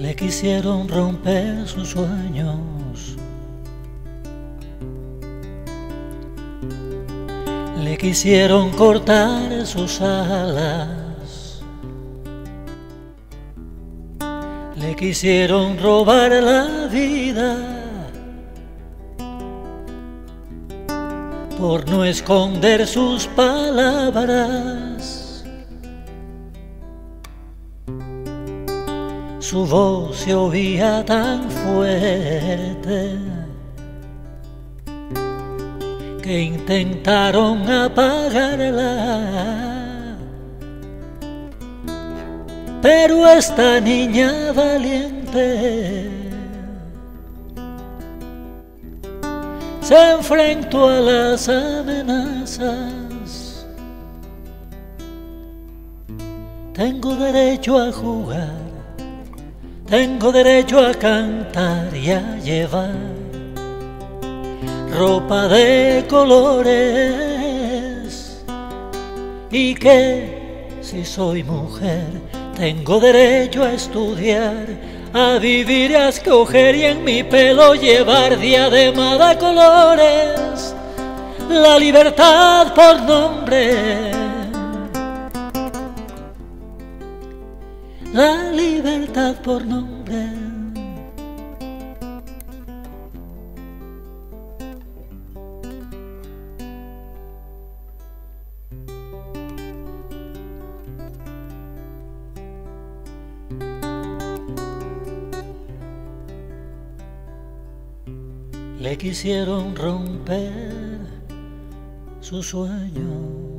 le quisieron romper sus sueños. Le quisieron cortar sus alas. Le quisieron robar la vida. Por no esconder sus palabras. Su voz se oía tan fuerte que intentaron apagarla. Pero esta niña valiente se enfrentó a las amenazas. Tengo derecho a jugar tengo derecho a cantar y a llevar ropa de colores. Y que si soy mujer, tengo derecho a estudiar, a vivir y a escoger y en mi pelo llevar diadema de colores. La libertad por nombre libertad por nombre. Le quisieron romper su sueño